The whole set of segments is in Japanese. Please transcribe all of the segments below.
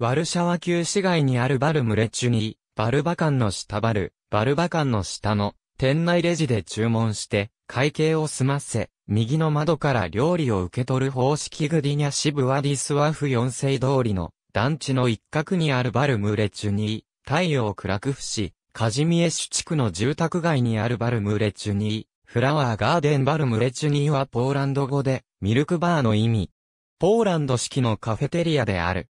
ワルシャワ旧市街にあるバルムレチュニー、バルバカンの下バル、バルバカンの下の店内レジで注文して、会計を済ませ、右の窓から料理を受け取る方式グディニャ市ヴワディスワフ4世通りの団地の一角にあるバルムレチュニー、太陽暗くし、カジミエシュ地区の住宅街にあるバルムレチュニー、フラワーガーデンバルムレチュニーはポーランド語で、ミルクバーの意味。ポーランド式のカフェテリアである。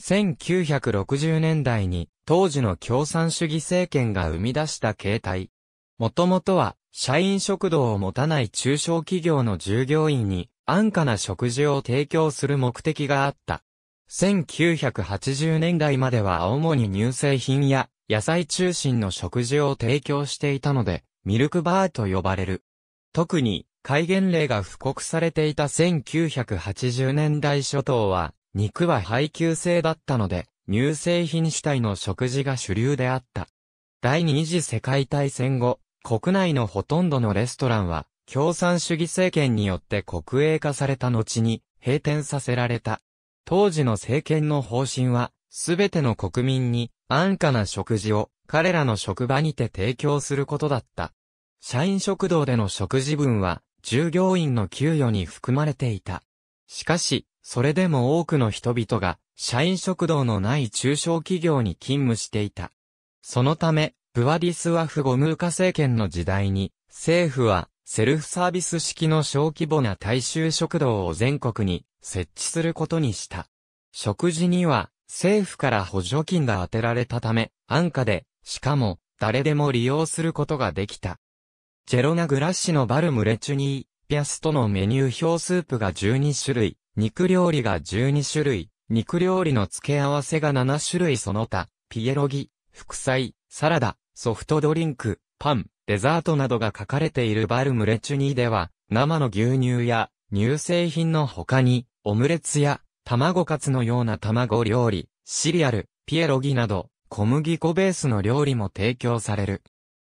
1960年代に当時の共産主義政権が生み出した形態。もともとは社員食堂を持たない中小企業の従業員に安価な食事を提供する目的があった。1980年代までは主に乳製品や野菜中心の食事を提供していたので、ミルクバーと呼ばれる。特に、戒厳令が布告されていた1980年代初頭は、肉は配給制だったので、乳製品主体の食事が主流であった。第二次世界大戦後、国内のほとんどのレストランは、共産主義政権によって国営化された後に閉店させられた。当時の政権の方針は、すべての国民に安価な食事を彼らの職場にて提供することだった。社員食堂での食事分は従業員の給与に含まれていた。しかし、それでも多くの人々が、社員食堂のない中小企業に勤務していた。そのため、ブワディスワフゴムーカ政権の時代に、政府は、セルフサービス式の小規模な大衆食堂を全国に設置することにした。食事には、政府から補助金が当てられたため、安価で、しかも、誰でも利用することができた。ジェロナグラッシのバルムレチュニー、ピアストのメニュー表スープが12種類、肉料理が12種類、肉料理の付け合わせが7種類。その他、ピエロギ、副菜、サラダ、ソフトドリンク、パン、デザートなどが書かれている。バルムレチュニーでは、生の牛乳や乳製品の他に、オムレツや卵カツのような卵料理、シリアル、ピエロギなど、小麦粉ベースの料理も提供される。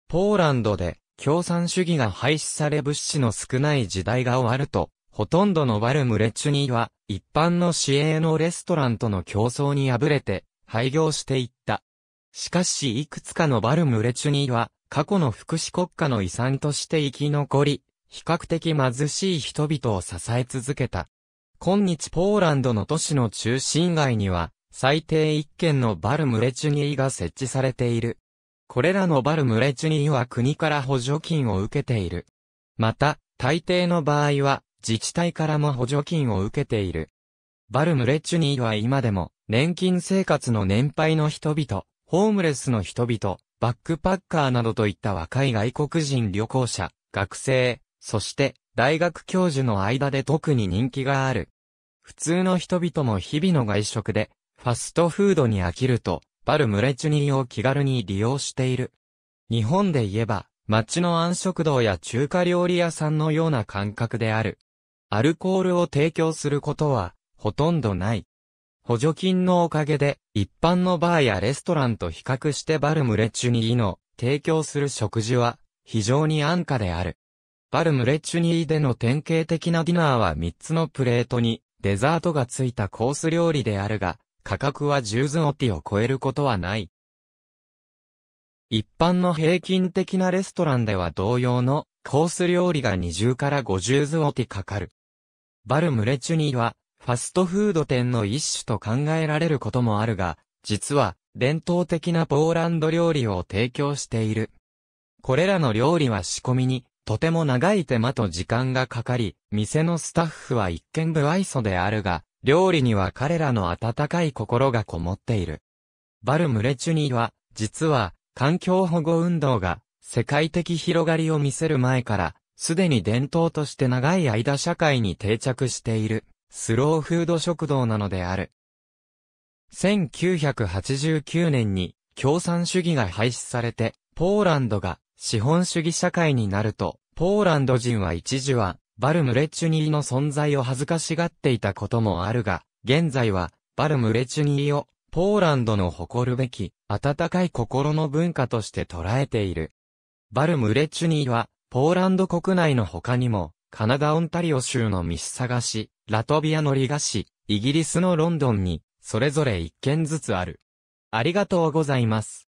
ポーランドで共産主義が廃止され物資の少ない時代が終わると、ほとんどのバルムレチュニーは、一般の市営のレストランとの競争に敗れて、廃業していった。しかしいくつかのバルムレチュニーは、過去の福祉国家の遺産として生き残り、比較的貧しい人々を支え続けた。今日ポーランドの都市の中心街には、最低一軒のバルムレチュニーが設置されている。これらのバルムレチュニーは国から補助金を受けている。また、大抵の場合は、自治体からも補助金を受けている。バルムレチュニーは今でも、年金生活の年配の人々、ホームレスの人々、バックパッカーなどといった若い外国人旅行者、学生、そして大学教授の間で特に人気がある。普通の人々も日々の外食で、ファストフードに飽きると、バルムレチュニーを気軽に利用している。日本で言えば、街の暗食堂や中華料理屋さんのような感覚である。アルコールを提供することは、ほとんどない。補助金のおかげで、一般のバーやレストランと比較してバルムレチュニーの提供する食事は、非常に安価である。バルムレチュニーでの典型的なディナーは3つのプレートにデザートがついたコース料理であるが、価格は10ズオティを超えることはない。一般の平均的なレストランでは同様のコース料理が20から50ズオティかかる。バルムレチュニーは、ファストフード店の一種と考えられることもあるが、実は、伝統的なポーランド料理を提供している。これらの料理は仕込みに、とても長い手間と時間がかかり、店のスタッフは一見不愛想であるが、料理には彼らの温かい心がこもっている。バルムレチュニーは、実は、環境保護運動が、世界的広がりを見せる前から、すでに伝統として長い間社会に定着している、スローフード食堂なのである。1989年に共産主義が廃止されて、ポーランドが資本主義社会になると、ポーランド人は一時は、バルムレチュニーの存在を恥ずかしがっていたこともあるが、現在は、バルムレチュニーを、ポーランドの誇るべき、温かい心の文化として捉えている。バルムレチュニーは、ポーランド国内の他にも、カナダ・オンタリオ州のミッサガ市、ラトビアのリガ市、イギリスのロンドンに、それぞれ1件ずつある。ありがとうございます。